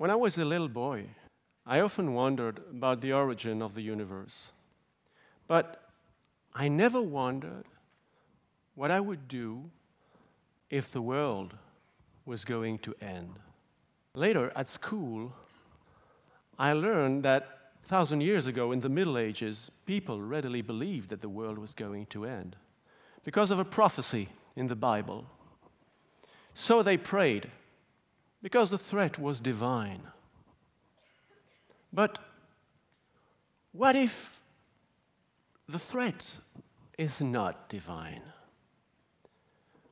When I was a little boy, I often wondered about the origin of the universe. But I never wondered what I would do if the world was going to end. Later at school, I learned that a thousand years ago in the Middle Ages, people readily believed that the world was going to end because of a prophecy in the Bible. So they prayed because the threat was divine. But what if the threat is not divine?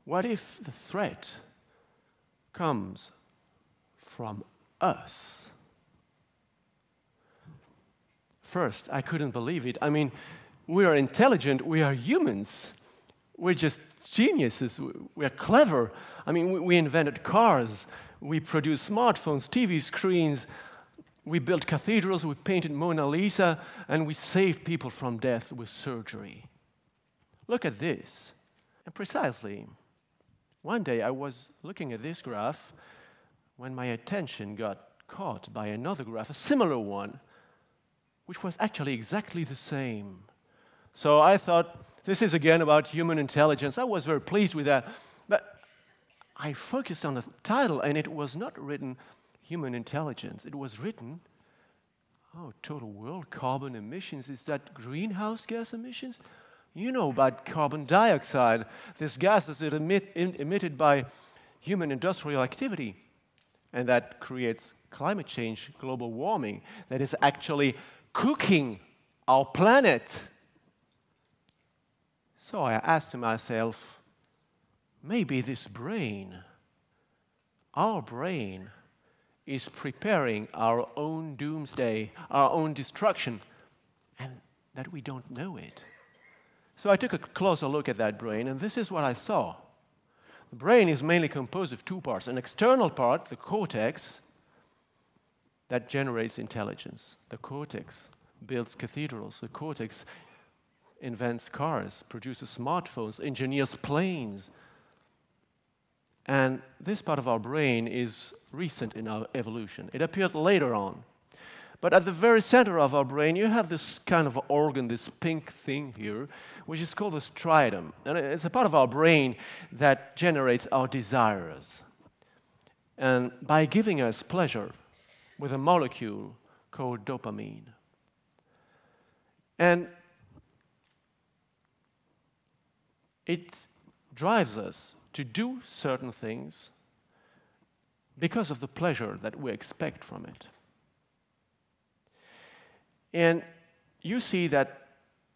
What if the threat comes from us? First, I couldn't believe it. I mean, we are intelligent, we are humans, we're just geniuses, we're clever. I mean, we invented cars, we produced smartphones, TV screens, we built cathedrals, we painted Mona Lisa, and we saved people from death with surgery. Look at this. And precisely, one day I was looking at this graph when my attention got caught by another graph, a similar one, which was actually exactly the same. So I thought, this is again about human intelligence. I was very pleased with that. I focused on the title, and it was not written human intelligence. It was written, oh, total world carbon emissions. Is that greenhouse gas emissions? You know about carbon dioxide, this gas that is emit, emitted by human industrial activity, and that creates climate change, global warming, that is actually cooking our planet. So I asked myself, maybe this brain, our brain, is preparing our own doomsday, our own destruction, and that we don't know it. So I took a closer look at that brain, and this is what I saw. The brain is mainly composed of two parts an external part, the cortex, that generates intelligence. The cortex builds cathedrals, the cortex invents cars, produces smartphones, engineers planes, and this part of our brain is recent in our evolution. It appeared later on. But at the very center of our brain, you have this kind of organ, this pink thing here, which is called the striatum. And it's a part of our brain that generates our desires. And by giving us pleasure with a molecule called dopamine. And it drives us to do certain things because of the pleasure that we expect from it. And you see that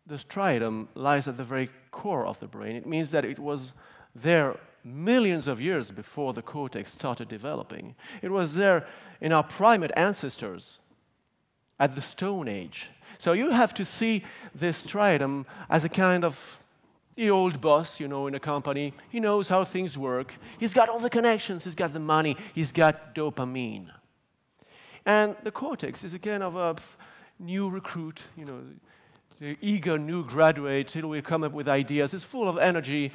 the striatum lies at the very core of the brain. It means that it was there millions of years before the cortex started developing. It was there in our primate ancestors at the Stone Age. So you have to see this striatum as a kind of the old boss, you know, in a company, he knows how things work. He's got all the connections, he's got the money, he's got dopamine. And the cortex is again of a new recruit, you know, the eager new graduate, he will come up with ideas, he's full of energy,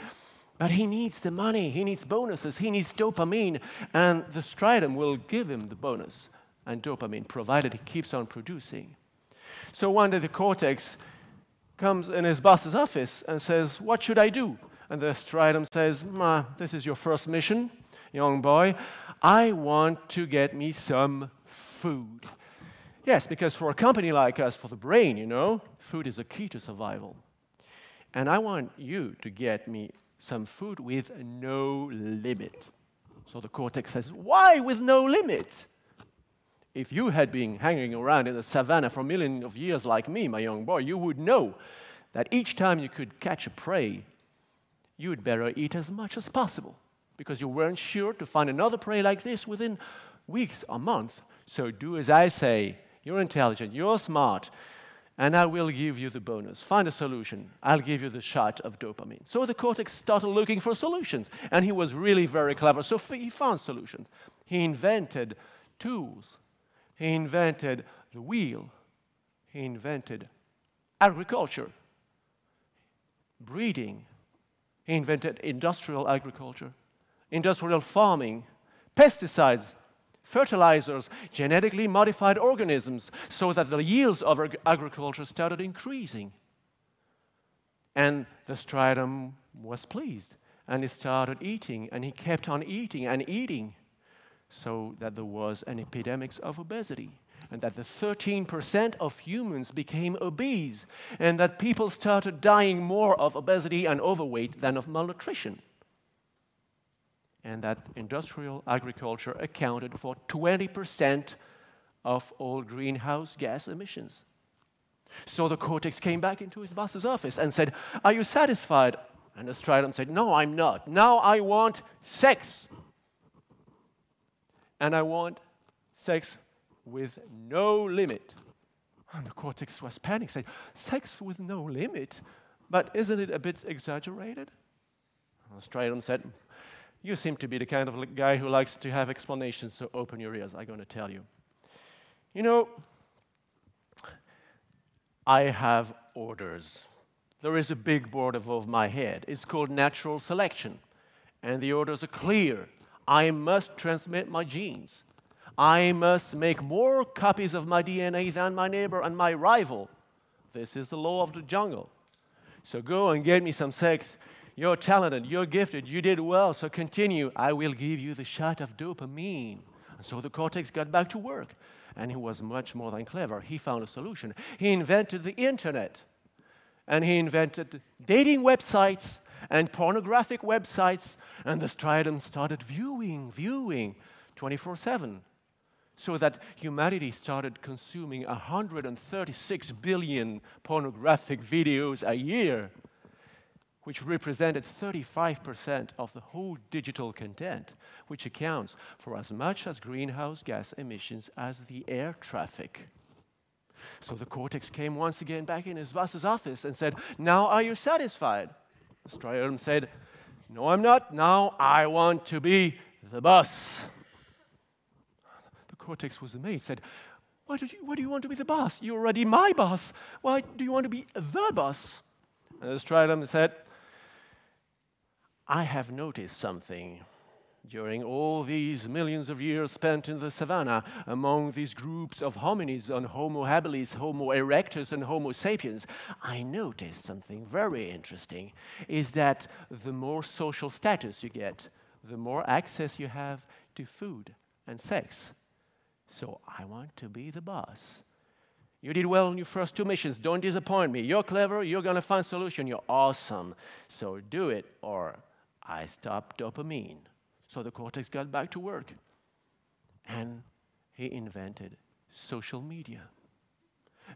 but he needs the money, he needs bonuses, he needs dopamine, and the striatum will give him the bonus. And dopamine, provided he keeps on producing. So one day the cortex comes in his boss's office and says, What should I do? And the striatum says, Ma, This is your first mission, young boy. I want to get me some food. Yes, because for a company like us, for the brain, you know, food is a key to survival. And I want you to get me some food with no limit. So the cortex says, Why with no limit? If you had been hanging around in the savannah for millions of years like me, my young boy, you would know that each time you could catch a prey, you'd better eat as much as possible because you weren't sure to find another prey like this within weeks or months. So do as I say. You're intelligent, you're smart, and I will give you the bonus. Find a solution. I'll give you the shot of dopamine. So the cortex started looking for solutions, and he was really very clever. So he found solutions. He invented tools he invented the wheel. He invented agriculture, breeding. He invented industrial agriculture, industrial farming, pesticides, fertilizers, genetically modified organisms, so that the yields of agriculture started increasing. And the striatum was pleased, and he started eating, and he kept on eating and eating, so that there was an epidemic of obesity and that the 13% of humans became obese, and that people started dying more of obesity and overweight than of malnutrition. And that industrial agriculture accounted for 20% of all greenhouse gas emissions. So the cortex came back into his boss's office and said, Are you satisfied? And the striatum said, No, I'm not. Now I want sex. And I want sex with no limit. And the cortex was panicked, saying, Sex with no limit? But isn't it a bit exaggerated? Striatum said, You seem to be the kind of guy who likes to have explanations, so open your ears. I'm going to tell you. You know, I have orders. There is a big board above my head. It's called natural selection. And the orders are clear. I must transmit my genes. I must make more copies of my DNA than my neighbor and my rival. This is the law of the jungle. So go and get me some sex. You're talented, you're gifted, you did well, so continue. I will give you the shot of dopamine. And so the cortex got back to work. And he was much more than clever. He found a solution. He invented the internet. And he invented dating websites and pornographic websites. And the striatum started viewing, viewing 24 7 so that humanity started consuming 136 billion pornographic videos a year, which represented 35% of the whole digital content, which accounts for as much as greenhouse gas emissions as the air traffic. So the cortex came once again back in his boss's office and said, Now are you satisfied? The said, No, I'm not. Now I want to be the boss The cortex was amazed, said, why do, you, why do you want to be the boss? You're already my boss. Why do you want to be the boss? And said, I have noticed something during all these millions of years spent in the savannah among these groups of hominids on Homo habilis, Homo erectus, and Homo sapiens, I noticed something very interesting is that the more social status you get, the more access you have to food and sex. So I want to be the boss. You did well on your first two missions. Don't disappoint me. You're clever. You're going to find solution. You're awesome. So do it, or I stop dopamine. So the cortex got back to work. And he invented social media.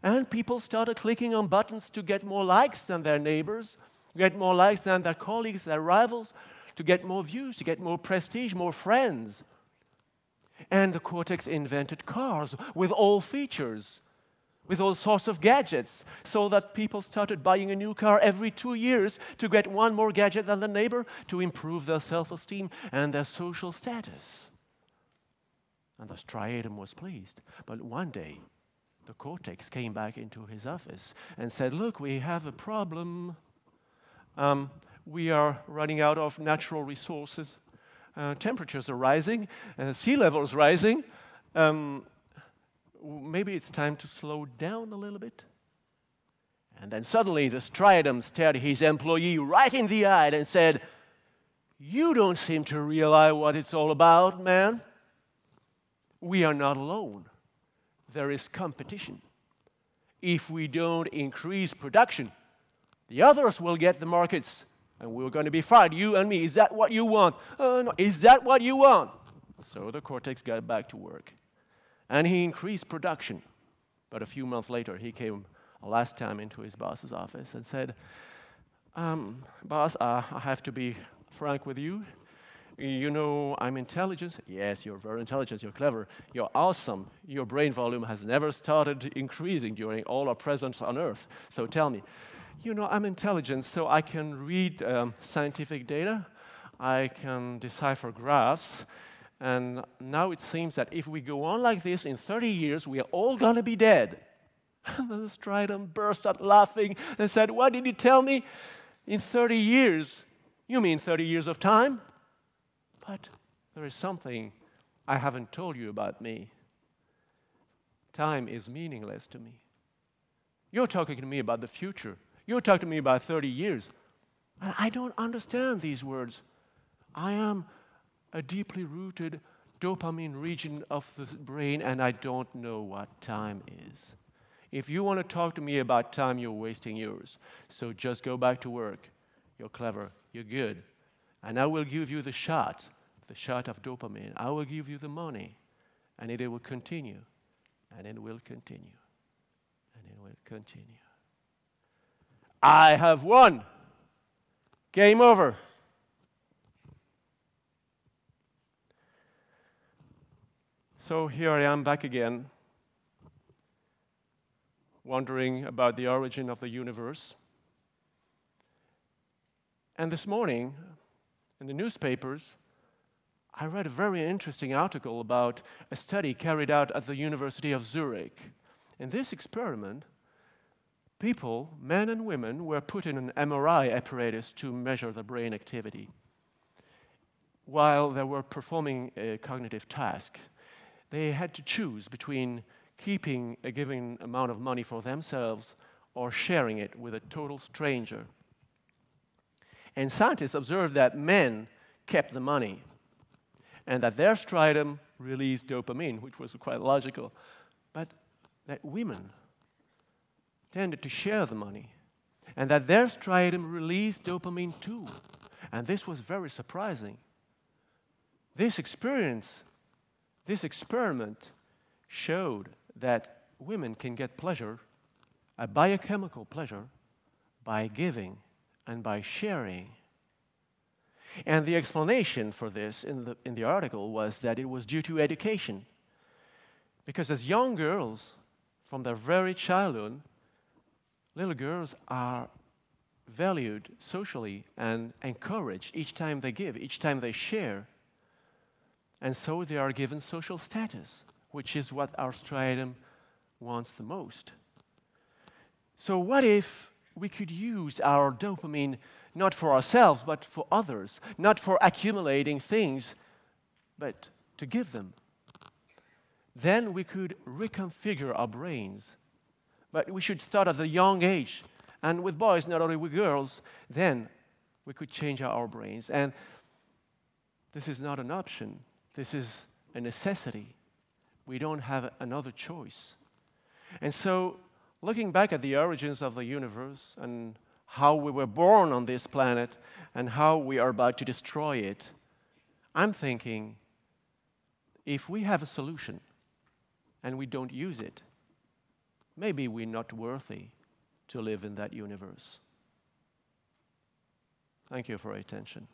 And people started clicking on buttons to get more likes than their neighbors, get more likes than their colleagues, their rivals, to get more views, to get more prestige, more friends. And the Cortex invented cars with all features, with all sorts of gadgets, so that people started buying a new car every two years to get one more gadget than the neighbor to improve their self esteem and their social status. And the striatum was pleased. But one day, the cortex came back into his office and said, Look, we have a problem. Um, we are running out of natural resources uh, temperatures are rising, uh, sea level is rising. Um, maybe it's time to slow down a little bit. And then suddenly the striatum stared his employee right in the eye and said, You don't seem to realize what it's all about, man. We are not alone. There is competition. If we don't increase production, the others will get the markets and we are going to be fired, you and me. Is that what you want? Uh, no. Is that what you want? So the cortex got back to work. And he increased production. But a few months later, he came last time into his boss's office and said, um, Boss, uh, I have to be frank with you. You know, I'm intelligent. Yes, you're very intelligent. You're clever. You're awesome. Your brain volume has never started increasing during all our presence on Earth. So tell me, you know, I'm intelligent, so I can read um, scientific data, I can decipher graphs, and now it seems that if we go on like this, in 30 years, we are all going to be dead. And the striatum burst out laughing and said, What did you tell me? In 30 years? You mean 30 years of time? But there is something I haven't told you about me. Time is meaningless to me. You're talking to me about the future. You're talking to me about 30 years. And I don't understand these words. I am a deeply rooted dopamine region of the brain, and I don't know what time is. If you want to talk to me about time, you're wasting yours. So just go back to work. You're clever. You're good. And I will give you the shot, the shot of dopamine. I will give you the money. And it will continue. And it will continue. And it will continue. I have won. Game over. So here I am back again, wondering about the origin of the universe. And this morning, in the newspapers, I read a very interesting article about a study carried out at the University of Zurich. In this experiment, people, men and women, were put in an MRI apparatus to measure the brain activity while they were performing a cognitive task they had to choose between keeping a given amount of money for themselves or sharing it with a total stranger. And scientists observed that men kept the money and that their striatum released dopamine, which was quite logical, but that women tended to share the money and that their striatum released dopamine too. And this was very surprising. This experience this experiment showed that women can get pleasure, a biochemical pleasure, by giving and by sharing. And the explanation for this in the, in the article was that it was due to education. Because as young girls, from their very childhood, little girls are valued socially and encouraged each time they give, each time they share and so they are given social status, which is what our striatum wants the most. So, what if we could use our dopamine not for ourselves, but for others, not for accumulating things, but to give them? Then we could reconfigure our brains. But we should start at a young age. And with boys, not only with girls, then we could change our brains. And this is not an option. This is a necessity. We don't have another choice. And so, looking back at the origins of the universe and how we were born on this planet and how we are about to destroy it, I'm thinking if we have a solution and we don't use it, maybe we're not worthy to live in that universe. Thank you for your attention.